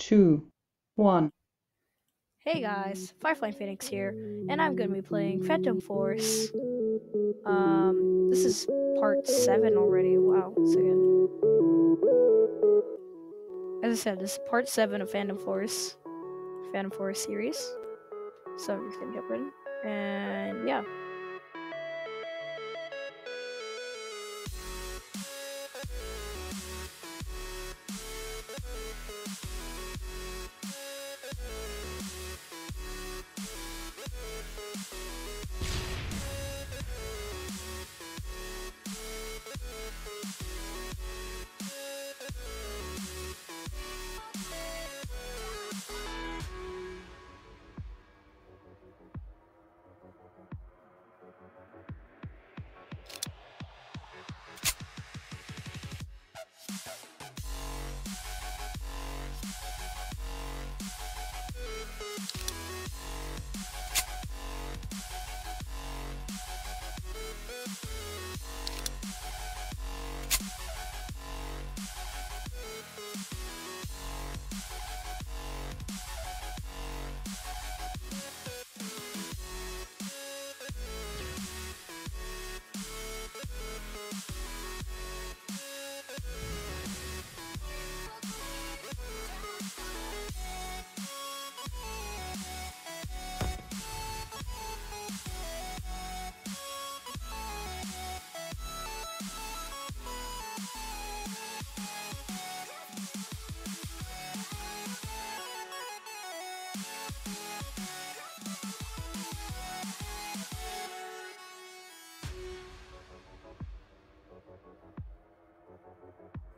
two, one. Hey guys, FireFlame Phoenix here, and I'm gonna be playing Phantom Force. Um, this is part 7 already, wow, second. As I said, this is part 7 of Phantom Force, Phantom Force series. So I'm just gonna jump in, and yeah.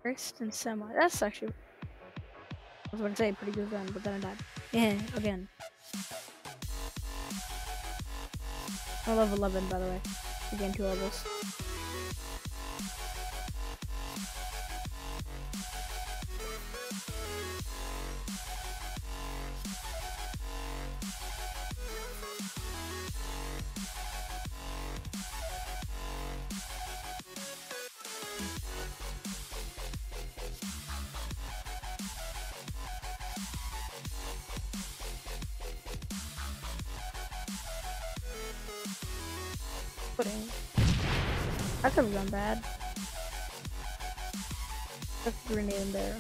First and semi. That's actually. I was to say pretty good gun, but then I died. Yeah, again. I love 11, by the way. Again, two levels. That could have gone bad. Put a grenade in there.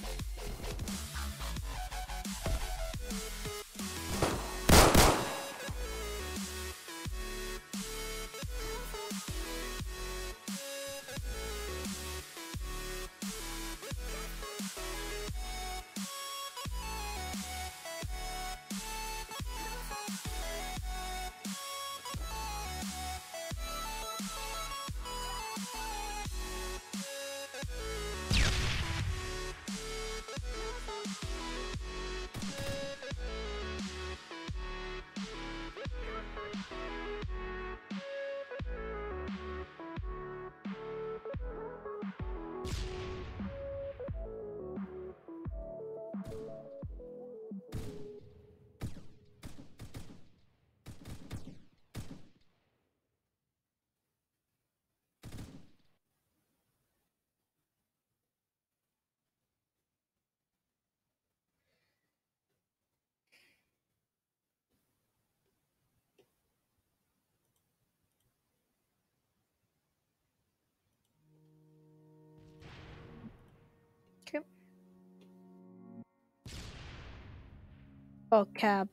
Oh, cab.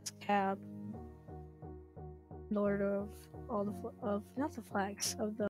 It's cab. Lord of all the of not the flags of the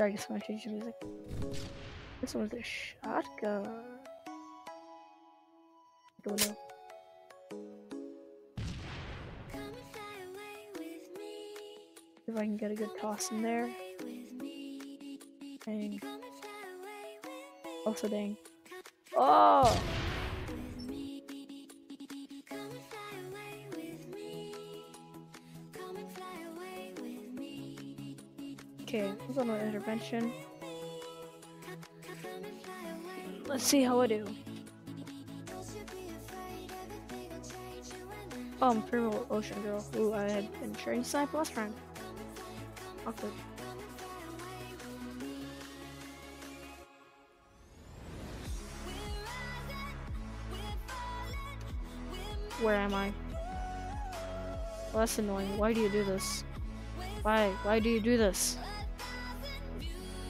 I just want to change the music. This one's a shotgun. I Don't know. If I can get a good toss in there. Dang. Also dang. Oh! Okay, let's go on intervention. Let's see how I do. Oh, I'm Primal Ocean Girl. Ooh, I had been training sniper last time. Awkward. Where am I? Well, that's annoying. Why do you do this? Why? Why do you do this?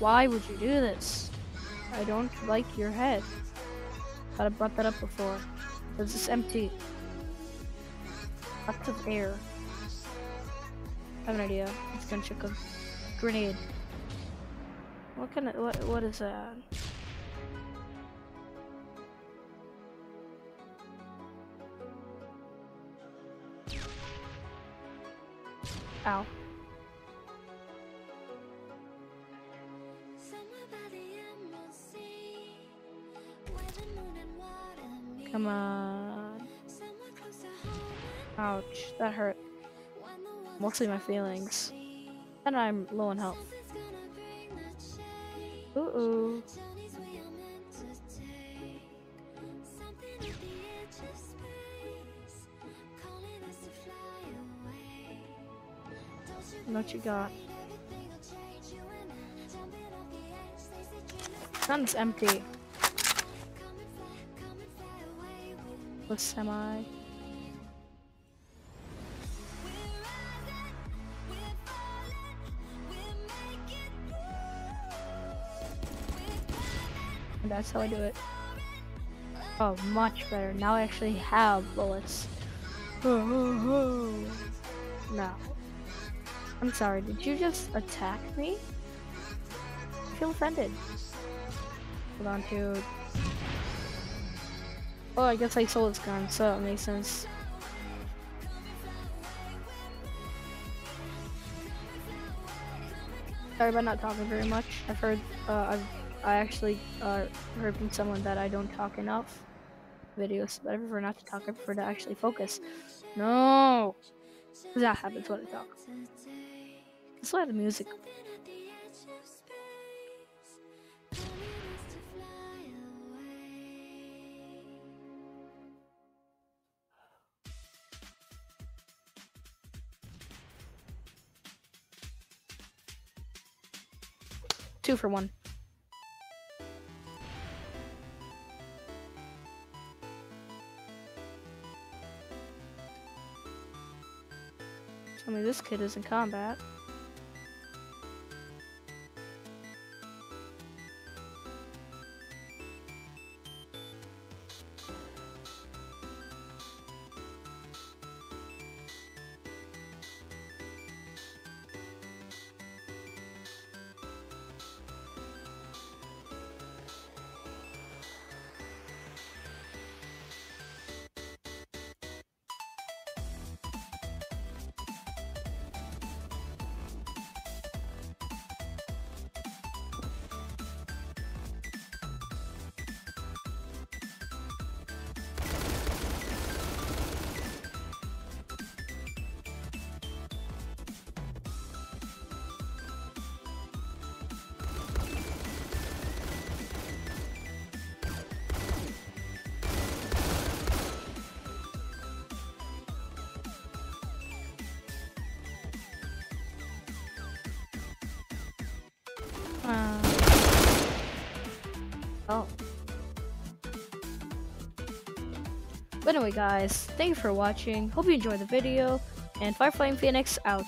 Why would you do this? I don't like your head. But I brought that up before. It's just empty. Lots of air. I have an idea. It's gonna check a grenade. What kind of what what is that? Ow. Come on. Ouch, that hurt. Mostly my feelings. And I'm low on health. Ooh ooh. What you got? Gun's empty. Looks semi. And that's how I do it. Oh, much better. Now I actually have bullets. no. I'm sorry, did you just attack me? I feel offended. Hold on, dude. Oh, I guess I sold his gun, so it makes sense. Sorry about not talking very much. I've heard, uh, I've, I actually uh, heard from someone that I don't talk enough videos, but I prefer not to talk. I prefer to actually focus. No, that happens when I talk. That's why the music Two for one. Tell me this kid is in combat. Uh, oh. But anyway guys, thank you for watching. Hope you enjoyed the video. And FireFlame Phoenix out.